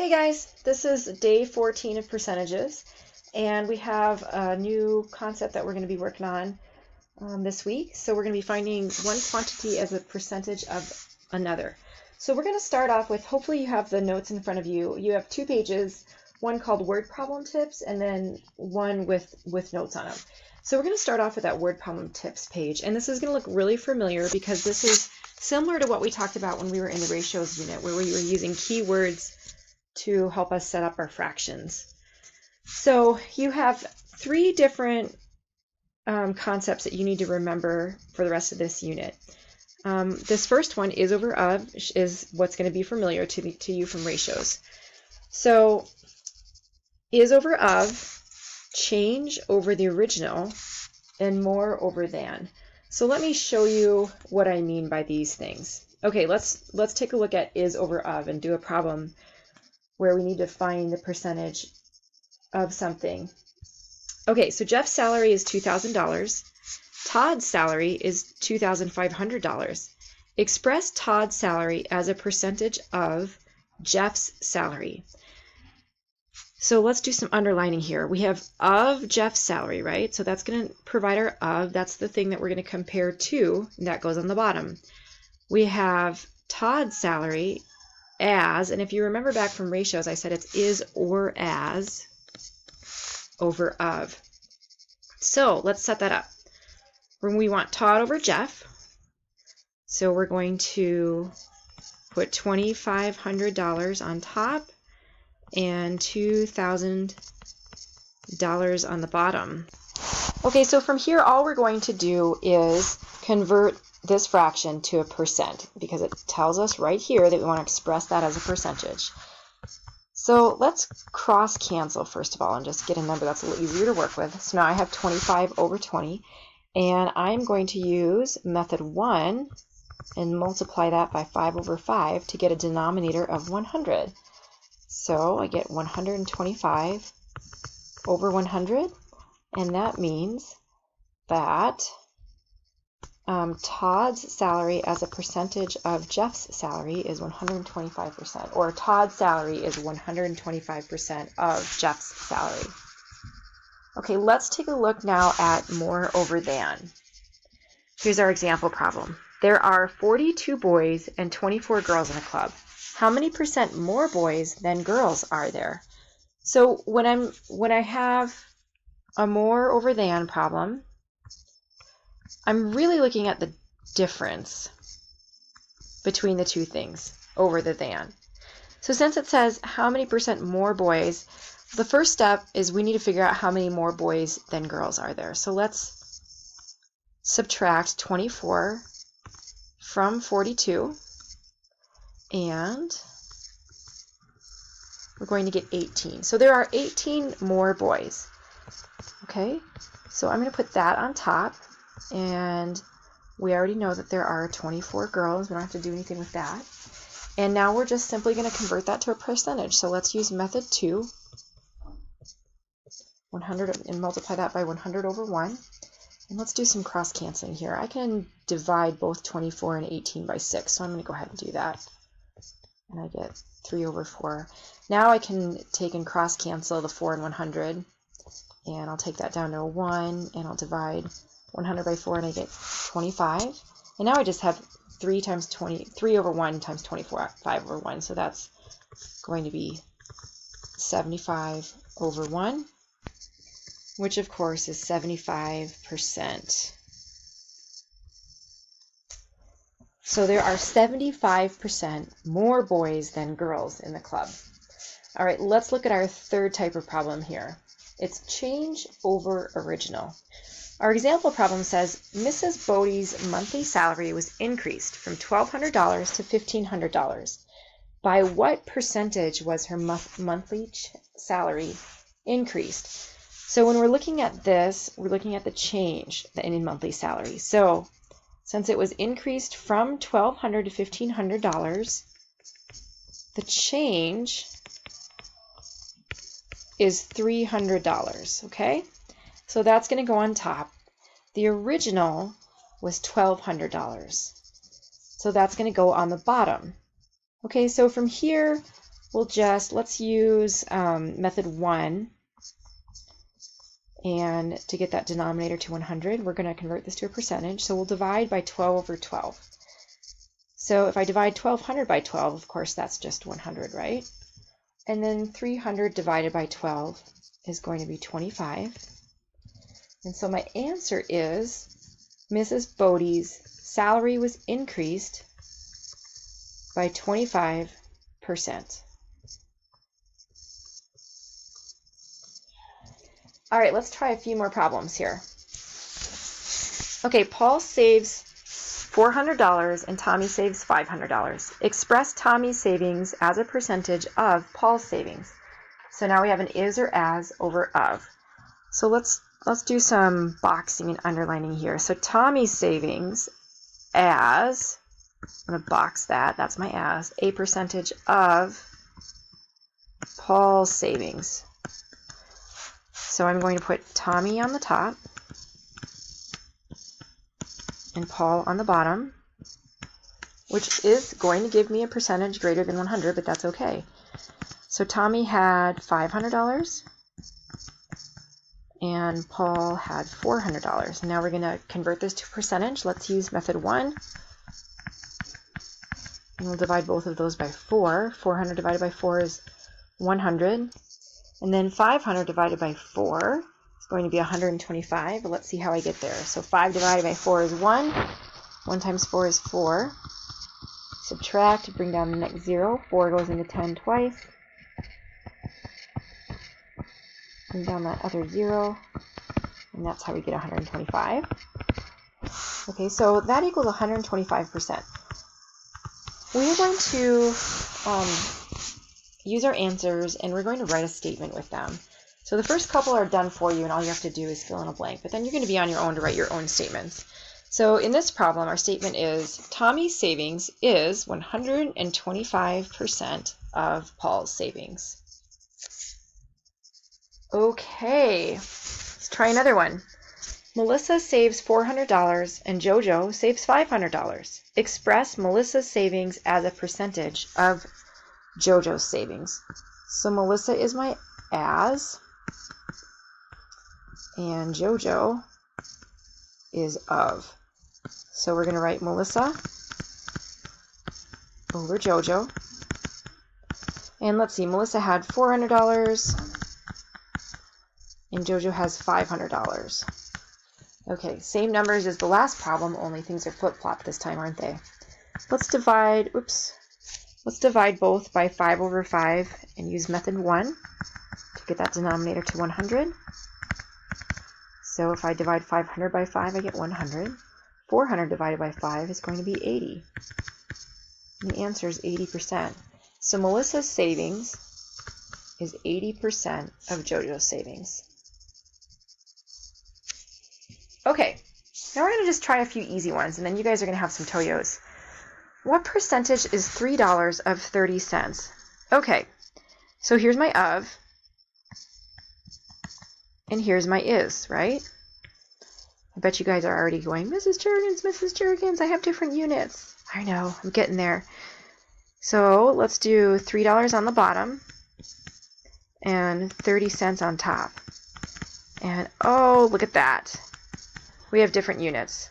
Hey guys, this is day 14 of percentages, and we have a new concept that we're going to be working on um, this week. So we're going to be finding one quantity as a percentage of another. So we're going to start off with, hopefully you have the notes in front of you. You have two pages, one called word problem tips and then one with, with notes on them. So we're going to start off with that word problem tips page. And this is going to look really familiar because this is similar to what we talked about when we were in the ratios unit where we were using keywords to help us set up our fractions. So you have three different um, concepts that you need to remember for the rest of this unit. Um, this first one is over of is what's going to be familiar to, the, to you from ratios. So is over of, change over the original, and more over than. So let me show you what I mean by these things. Okay, let's let's take a look at is over of and do a problem where we need to find the percentage of something. Okay, so Jeff's salary is $2,000. Todd's salary is $2,500. Express Todd's salary as a percentage of Jeff's salary. So let's do some underlining here. We have of Jeff's salary, right? So that's going to provide our of. That's the thing that we're going to compare to. that goes on the bottom. We have Todd's salary as, and if you remember back from ratios, I said it's is or as over of. So let's set that up. When We want Todd over Jeff. So we're going to put $2,500 on top and $2,000 on the bottom. Okay, so from here, all we're going to do is convert this fraction to a percent because it tells us right here that we want to express that as a percentage. So let's cross cancel first of all and just get a number that's a little easier to work with. So now I have 25 over 20 and I'm going to use method 1 and multiply that by 5 over 5 to get a denominator of 100. So I get 125 over 100 and that means that um, Todd's salary as a percentage of Jeff's salary is 125%, or Todd's salary is 125% of Jeff's salary. Okay, let's take a look now at more over than. Here's our example problem. There are 42 boys and 24 girls in a club. How many percent more boys than girls are there? So when I'm when I have a more over than problem, I'm really looking at the difference between the two things over the than. So since it says how many percent more boys, the first step is we need to figure out how many more boys than girls are there. So let's subtract 24 from 42 and we're going to get 18. So there are 18 more boys. Okay, so I'm going to put that on top and we already know that there are 24 girls. We don't have to do anything with that. And now we're just simply going to convert that to a percentage. So let's use method 2, 100, and multiply that by 100 over 1. And let's do some cross canceling here. I can divide both 24 and 18 by 6, so I'm going to go ahead and do that. And I get 3 over 4. Now I can take and cross cancel the 4 and 100, and I'll take that down to a 1, and I'll divide 100 by 4 and I get 25. And now I just have 3 times 20, 3 over 1 times 24, 5 over 1. So that's going to be 75 over 1, which of course is 75%. So there are 75% more boys than girls in the club. All right, let's look at our third type of problem here. It's change over original. Our example problem says Mrs. Bodie's monthly salary was increased from $1,200 to $1,500. By what percentage was her monthly salary increased? So when we're looking at this, we're looking at the change in monthly salary. So since it was increased from $1,200 to $1,500, the change is $300, okay? So that's going to go on top. The original was $1,200. So that's going to go on the bottom. Okay, so from here, we'll just, let's use um, method 1. And to get that denominator to 100, we're going to convert this to a percentage. So we'll divide by 12 over 12. So if I divide 1200 by 12, of course, that's just 100, right? And then 300 divided by 12 is going to be 25. And so my answer is Mrs. Bodie's salary was increased by 25%. All right, let's try a few more problems here. Okay, Paul saves $400 and Tommy saves $500. Express Tommy's savings as a percentage of Paul's savings. So now we have an is or as over of. So let's let's do some boxing and underlining here. So Tommy's savings as I'm going to box that. That's my as a percentage of Paul's savings. So I'm going to put Tommy on the top and Paul on the bottom, which is going to give me a percentage greater than 100, but that's okay. So Tommy had $500 and Paul had $400. Now we're going to convert this to percentage. Let's use method 1. And we'll divide both of those by 4. 400 divided by 4 is 100. And then 500 divided by 4 is going to be 125. But let's see how I get there. So 5 divided by 4 is 1. 1 times 4 is 4. Subtract, bring down the next 0. 4 goes into 10 twice. Bring down that other 0. And that's how we get 125. Okay, so that equals 125%. We are going to um, use our answers and we're going to write a statement with them. So the first couple are done for you and all you have to do is fill in a blank, but then you're going to be on your own to write your own statements. So in this problem, our statement is Tommy's savings is 125% of Paul's savings. Okay, let's try another one. Melissa saves $400 and Jojo saves $500. Express Melissa's savings as a percentage of JoJo's savings. So Melissa is my as, and JoJo is of. So we're going to write Melissa over JoJo. And let's see, Melissa had $400 and JoJo has $500. Okay, same numbers as the last problem, only things are flip-flopped this time, aren't they? Let's divide, oops, Let's divide both by 5 over 5 and use method 1 to get that denominator to 100. So if I divide 500 by 5, I get 100. 400 divided by 5 is going to be 80. And the answer is 80%. So Melissa's savings is 80% of JoJo's savings. Okay, now we're going to just try a few easy ones, and then you guys are going to have some Toyos. What percentage is $3 of 30 cents? Okay, so here's my of, and here's my is, right? I bet you guys are already going, Mrs. Jurgens, Mrs. Jurgens, I have different units. I know, I'm getting there. So let's do $3 on the bottom and 30 cents on top. And oh, look at that. We have different units.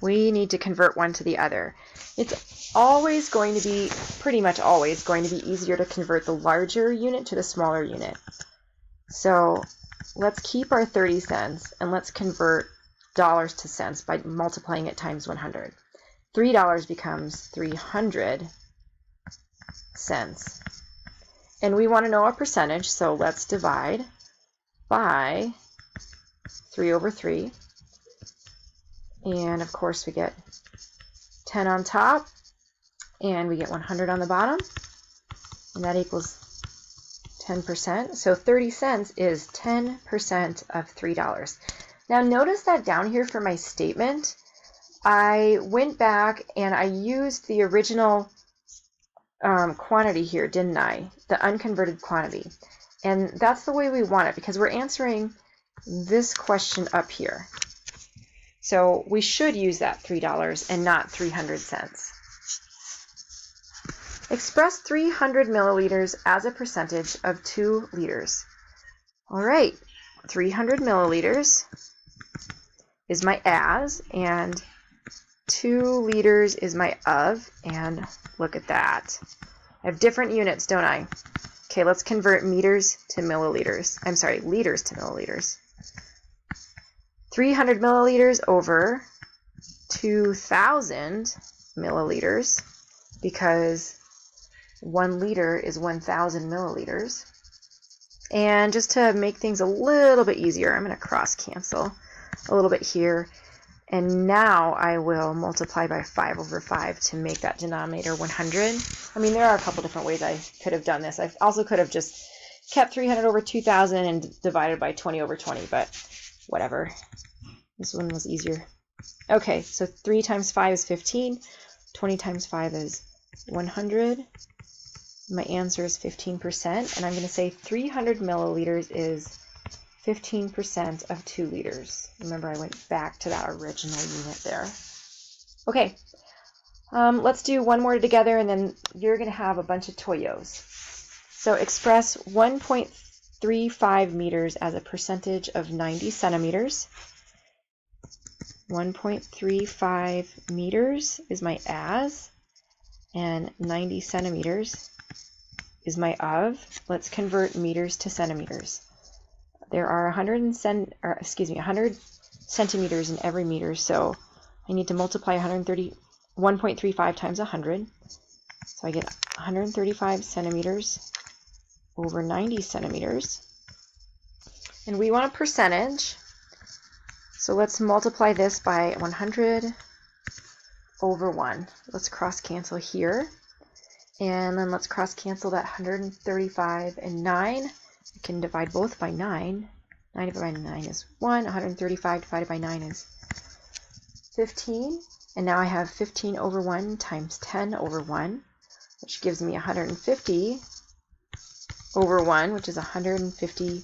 We need to convert one to the other. It's always going to be, pretty much always, going to be easier to convert the larger unit to the smaller unit. So let's keep our 30 cents and let's convert dollars to cents by multiplying it times 100. $3 becomes 300 cents. And we want to know a percentage, so let's divide by 3 over 3. And of course we get 10 on top, and we get 100 on the bottom, and that equals 10%. So 30 cents is 10% of $3. Now notice that down here for my statement, I went back and I used the original um, quantity here, didn't I? The unconverted quantity. And that's the way we want it because we're answering this question up here. So we should use that $3 and not 300 cents. Express 300 milliliters as a percentage of 2 liters. All right, 300 milliliters is my as, and 2 liters is my of, and look at that. I have different units, don't I? Okay, let's convert meters to milliliters. I'm sorry, liters to milliliters. 300 milliliters over 2,000 milliliters because one liter is 1,000 milliliters. And just to make things a little bit easier, I'm going to cross cancel a little bit here. And now I will multiply by 5 over 5 to make that denominator 100. I mean, there are a couple different ways I could have done this. I also could have just kept 300 over 2,000 and divided by 20 over 20, but whatever. This one was easier. Okay, so 3 times 5 is 15. 20 times 5 is 100. My answer is 15%, and I'm going to say 300 milliliters is 15% of 2 liters. Remember, I went back to that original unit there. Okay, um, let's do one more together, and then you're going to have a bunch of toyos. So express 1.35 meters as a percentage of 90 centimeters. 1.35 meters is my as, and 90 centimeters is my of. Let's convert meters to centimeters. There are 100 cent, or excuse me, 100 centimeters in every meter, so I need to multiply 130, 1.35 times 100. So I get 135 centimeters over 90 centimeters. And we want a percentage. So let's multiply this by 100 over 1. Let's cross cancel here. And then let's cross cancel that 135 and 9. I can divide both by 9. 9 divided by 9 is 1. 135 divided by 9 is 15. And now I have 15 over 1 times 10 over 1, which gives me 150 over 1, which is 150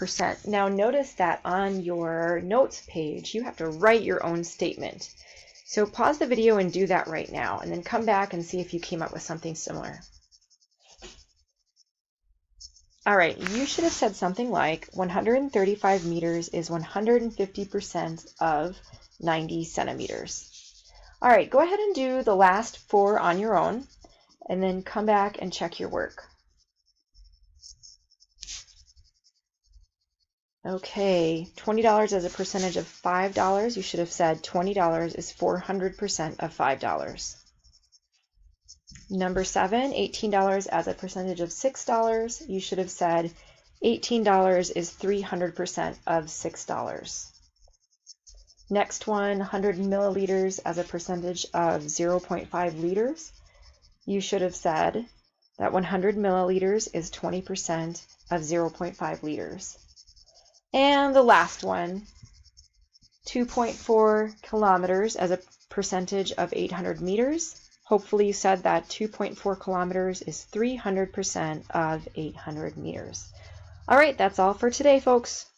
percent. Now notice that on your notes page, you have to write your own statement. So pause the video and do that right now, and then come back and see if you came up with something similar. All right, you should have said something like 135 meters is 150% of 90 centimeters. All right, go ahead and do the last four on your own, and then come back and check your work. Okay, $20 as a percentage of $5. You should have said $20 is 400% of $5. Number seven, $18 as a percentage of $6. You should have said $18 is 300% of $6. Next one, 100 milliliters as a percentage of 0.5 liters. You should have said that 100 milliliters is 20% of 0.5 liters. And the last one, 2.4 kilometers as a percentage of 800 meters. Hopefully you said that 2.4 kilometers is 300% of 800 meters. All right, that's all for today, folks.